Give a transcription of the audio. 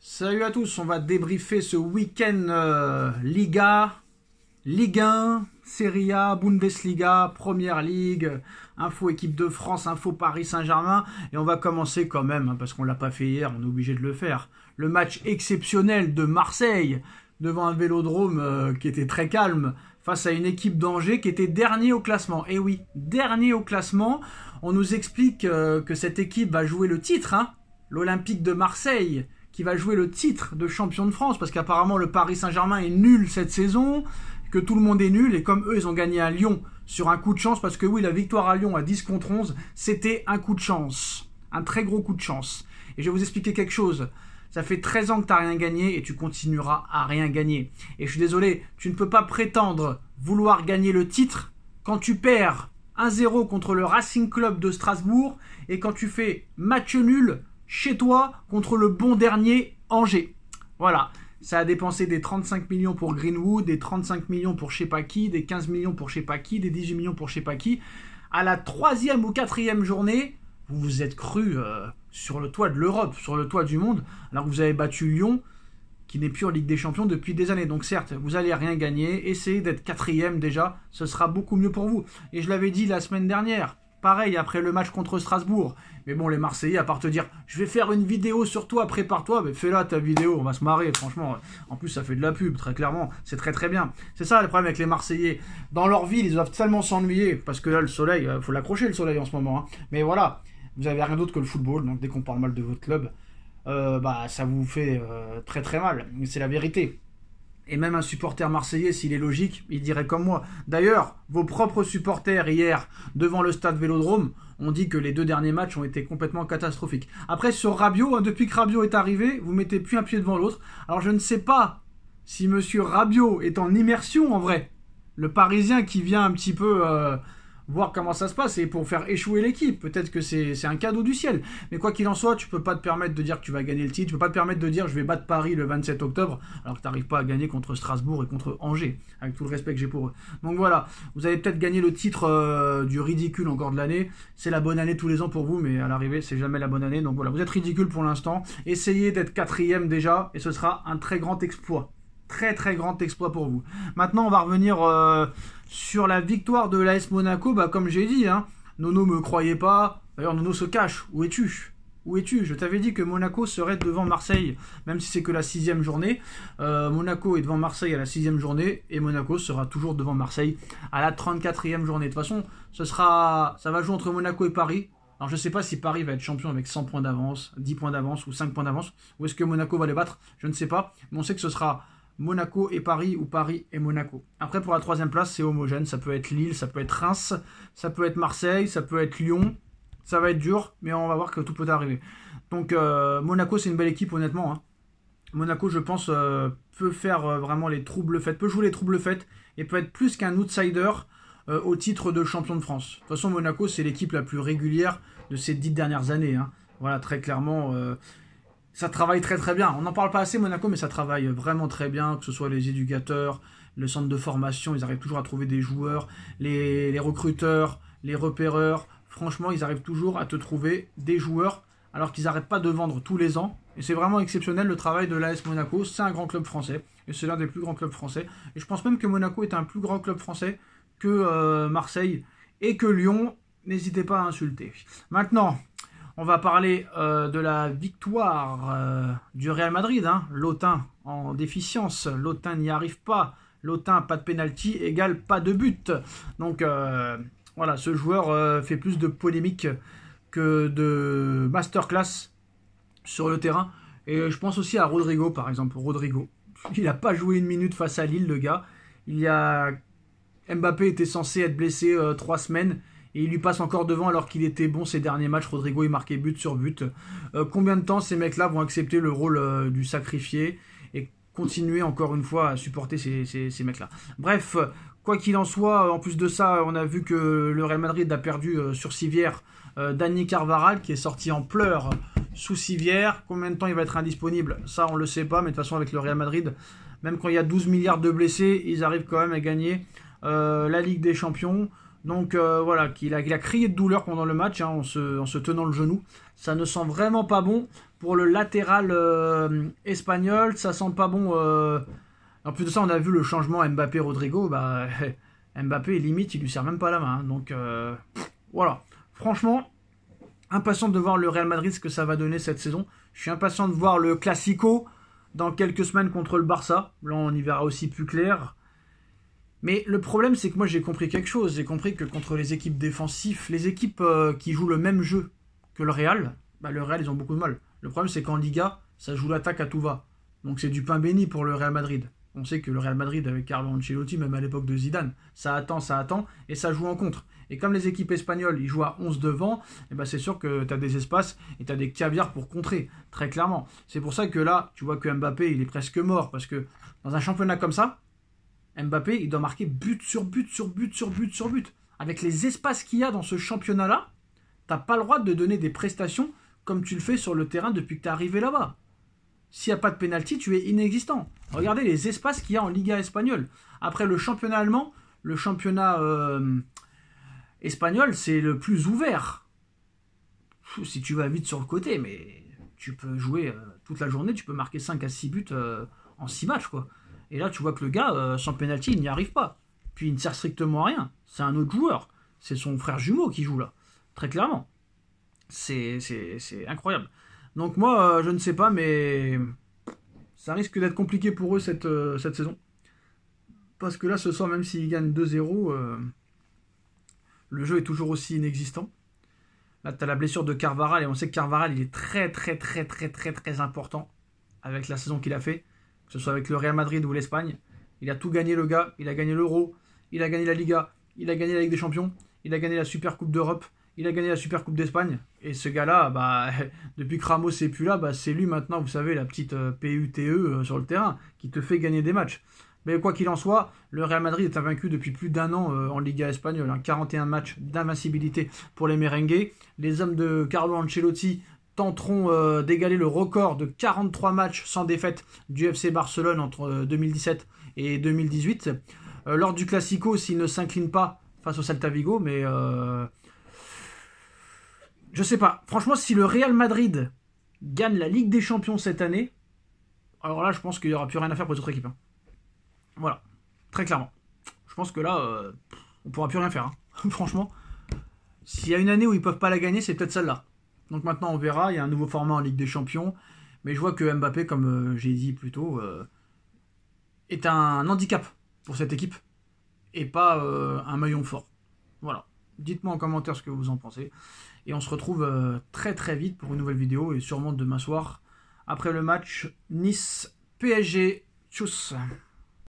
Salut à tous, on va débriefer ce week-end euh, Liga, Ligue 1, Serie A, Bundesliga, Première Ligue, info équipe de France, info Paris Saint-Germain. Et on va commencer quand même, hein, parce qu'on l'a pas fait hier, on est obligé de le faire. Le match exceptionnel de Marseille devant un vélodrome euh, qui était très calme face à une équipe d'Angers qui était dernier au classement. Et oui, dernier au classement. On nous explique euh, que cette équipe va jouer le titre, hein, l'Olympique de Marseille qui va jouer le titre de champion de France, parce qu'apparemment le Paris Saint-Germain est nul cette saison, que tout le monde est nul, et comme eux, ils ont gagné à Lyon sur un coup de chance, parce que oui, la victoire à Lyon à 10 contre 11, c'était un coup de chance. Un très gros coup de chance. Et je vais vous expliquer quelque chose. Ça fait 13 ans que tu n'as rien gagné et tu continueras à rien gagner. Et je suis désolé, tu ne peux pas prétendre vouloir gagner le titre quand tu perds 1-0 contre le Racing Club de Strasbourg et quand tu fais match nul chez toi contre le bon dernier Angers. Voilà. Ça a dépensé des 35 millions pour Greenwood, des 35 millions pour je sais pas qui, des 15 millions pour je sais pas qui, des 18 millions pour je sais pas qui. À la troisième ou quatrième journée, vous vous êtes cru euh, sur le toit de l'Europe, sur le toit du monde, alors que vous avez battu Lyon, qui n'est plus en Ligue des Champions depuis des années. Donc certes, vous allez rien gagner, essayez d'être quatrième déjà, ce sera beaucoup mieux pour vous. Et je l'avais dit la semaine dernière, pareil après le match contre Strasbourg. Mais bon, les Marseillais, à part te dire, je vais faire une vidéo sur toi, prépare-toi, mais fais-la ta vidéo, on va se marrer, franchement. En plus, ça fait de la pub, très clairement. C'est très très bien. C'est ça le problème avec les Marseillais. Dans leur ville, ils doivent tellement s'ennuyer, parce que là, le soleil, il euh, faut l'accrocher le soleil en ce moment. Hein. Mais voilà, vous avez rien d'autre que le football, donc dès qu'on parle mal de votre club, euh, bah ça vous fait euh, très très mal. C'est la vérité. Et même un supporter marseillais, s'il est logique, il dirait comme moi. D'ailleurs, vos propres supporters hier, devant le stade Vélodrome, ont dit que les deux derniers matchs ont été complètement catastrophiques. Après, sur Rabiot, hein, depuis que Rabiot est arrivé, vous mettez plus un pied devant l'autre. Alors je ne sais pas si Monsieur Rabiot est en immersion en vrai. Le Parisien qui vient un petit peu euh, voir comment ça se passe et pour faire échouer l'équipe. Peut-être que c'est un cadeau du ciel. Mais quoi qu'il en soit, tu peux pas te permettre de dire que tu vas gagner le titre. Tu peux pas te permettre de dire je vais battre Paris le 27 octobre alors que tu n'arrives pas à gagner contre Strasbourg et contre Angers. Avec tout le respect que j'ai pour eux. Donc voilà, vous avez peut-être gagné le titre euh, du ridicule encore de l'année. C'est la bonne année tous les ans pour vous, mais à l'arrivée, c'est jamais la bonne année. Donc voilà, vous êtes ridicule pour l'instant. Essayez d'être quatrième déjà et ce sera un très grand exploit. Très très grand exploit pour vous. Maintenant, on va revenir euh, sur la victoire de l'AS Monaco. Bah, comme j'ai dit, hein, Nono me croyait pas. D'ailleurs, Nono se cache. Où es-tu? Où es-tu? Je t'avais dit que Monaco serait devant Marseille, même si c'est que la sixième journée. Euh, Monaco est devant Marseille à la sixième journée et Monaco sera toujours devant Marseille à la 34e journée. De toute façon, ce sera, ça va jouer entre Monaco et Paris. Alors je ne sais pas si Paris va être champion avec 100 points d'avance, 10 points d'avance ou 5 points d'avance, ou est-ce que Monaco va les battre, je ne sais pas, mais on sait que ce sera Monaco et Paris ou Paris et Monaco. Après, pour la troisième place, c'est homogène. Ça peut être Lille, ça peut être Reims, ça peut être Marseille, ça peut être Lyon. Ça va être dur, mais on va voir que tout peut arriver. Donc, euh, Monaco, c'est une belle équipe, honnêtement. Hein. Monaco, je pense, euh, peut faire euh, vraiment les troubles faits, peut jouer les troubles faits et peut être plus qu'un outsider au titre de champion de France. De toute façon, Monaco, c'est l'équipe la plus régulière de ces dix dernières années. Hein. Voilà, très clairement ça travaille très très bien. On n'en parle pas assez Monaco, mais ça travaille vraiment très bien, que ce soit les éducateurs, le centre de formation, ils arrivent toujours à trouver des joueurs, les, recruteurs, les repéreurs. Franchement, ils arrivent toujours à te trouver des joueurs alors qu'ils n'arrêtent pas de vendre tous les ans. Et c'est vraiment exceptionnel le travail de l'AS Monaco. C'est un grand club français. Et c'est l'un des plus grands clubs français. Et je pense même que Monaco est un plus grand club français que euh, Marseille et que Lyon. N'hésitez pas à insulter. Maintenant, on va parler euh, de la victoire euh, du Real Madrid. Hein. L'Otin en déficience. L'Otin n'y arrive pas. L'Otin, pas de penalty, égale pas de but. Donc euh, voilà, ce joueur fait plus de polémique que de masterclass sur le terrain. Et je pense aussi à Rodrigo, par exemple. Rodrigo. Il n'a pas joué une minute face à Lille, le gars. Il y a. Mbappé était censé être blessé trois semaines. Et il lui passe encore devant alors qu'il était bon ces derniers matchs. Rodrigo, il marquait but sur but. Euh, combien de temps ces mecs-là vont accepter le rôle euh, du sacrifié et continuer encore une fois à supporter ces, ces, mecs-là? Bref, quoi qu'il en soit, en plus de ça, on a vu que le Real Madrid a perdu euh, sur civière Dani Carvaral qui est sorti en pleurs sous civière. Combien de temps il va être indisponible? Ça, on le sait pas, mais de toute façon, avec le Real Madrid, même quand il y a 12 milliards de blessés, ils arrivent quand même à gagner la Ligue des Champions. Donc euh, voilà, qu'il a, crié de douleur pendant le match hein, en, se, tenant le genou. Ça ne sent vraiment pas bon pour le latéral espagnol. Ça sent pas bon. En plus de ça, on a vu le changement Mbappé-Rodrigo. Bah, Mbappé, limite, il lui sert même pas la main. Hein. Donc, voilà. Franchement, impatient de voir le Real Madrid, ce que ça va donner cette saison. Je suis impatient de voir le Classico dans quelques semaines contre le Barça. Là, on y verra aussi plus clair. Mais le problème, c'est que moi, j'ai compris quelque chose. J'ai compris que contre les équipes défensives, les équipes euh, qui jouent le même jeu que le Real, bah, le Real, ils ont beaucoup de mal. Le problème, c'est qu'en Liga, ça joue l'attaque à tout va. Donc, c'est du pain béni pour le Real Madrid. On sait que le Real Madrid, avec Carlo Ancelotti, même à l'époque de Zidane, ça attend, ça attend, et ça joue en contre. Et comme les équipes espagnoles, ils jouent à 11 devant, eh ben c'est sûr que tu as des espaces et tu as des caviars pour contrer, très clairement. C'est pour ça que là, tu vois que Mbappé, il est presque mort, parce que dans un championnat comme ça, Mbappé, il doit marquer but sur but sur but sur but sur but. Avec les espaces qu'il y a dans ce championnat-là, t'as pas le droit de donner des prestations comme tu le fais sur le terrain depuis que tu es arrivé là-bas. S'il n'y a pas de pénalty, tu es inexistant. Regardez les espaces qu'il y a en Liga espagnole. Après le championnat allemand, le championnat euh, espagnol, c'est le plus ouvert. Si tu vas vite sur le côté, mais tu peux jouer euh, toute la journée, tu peux marquer 5 à 6 buts euh, en 6 matchs, quoi. Et là, tu vois que le gars, euh, sans penalty, il n'y arrive pas. Puis il ne sert strictement à rien. C'est un autre joueur. C'est son frère jumeau qui joue là. Très clairement. C'est incroyable. Donc moi, je ne sais pas, mais ça risque d'être compliqué pour eux cette, cette saison. Parce que là, ce soir, même s'ils gagnent 2-0, le jeu est toujours aussi inexistant. Là, tu as la blessure de Carvaral et on sait que Carvaral, il est très, très, très, très, très, très important avec la saison qu'il a fait, que ce soit avec le Real Madrid ou l'Espagne. Il a tout gagné, le gars. Il a gagné l'Euro, il a gagné la Liga, il a gagné la Ligue des Champions, il a gagné la Super Coupe d'Europe, il a gagné la Super Coupe d'Espagne. Et ce gars-là, bah, depuis que Ramos n'est plus là, bah, c'est lui maintenant, vous savez, la petite euh, PUTE euh, sur le terrain, qui te fait gagner des matchs. Mais quoi qu'il en soit, le Real Madrid est invaincu depuis plus d'un an euh, en Liga espagnole. 41 hein. matchs d'invincibilité pour les merengues. Les hommes de Carlo Ancelotti tenteront euh, d'égaler le record de 43 matchs sans défaite du FC Barcelone entre 2017 euh, et 2018. lors du Classico, s'ils ne s'inclinent pas face au Celta Vigo, mais je sais pas. Franchement, si le Real Madrid gagne la Ligue des Champions cette année, alors là, je pense qu'il n'y aura plus rien à faire pour les autres équipes. Hein. Voilà, très clairement. Je pense que là, euh, on pourra plus rien faire. Hein. Franchement, s'il y a une année où ils peuvent pas la gagner, c'est peut-être celle-là. Donc maintenant, on verra. Il y a un nouveau format en Ligue des Champions. Mais je vois que Mbappé, comme euh, j'ai dit plus tôt, euh, est un handicap pour cette équipe et pas un maillon fort. Voilà. Dites-moi en commentaire ce que vous en pensez. Et on se retrouve très très vite pour une nouvelle vidéo et sûrement demain soir après le match Nice-PSG. Tchuss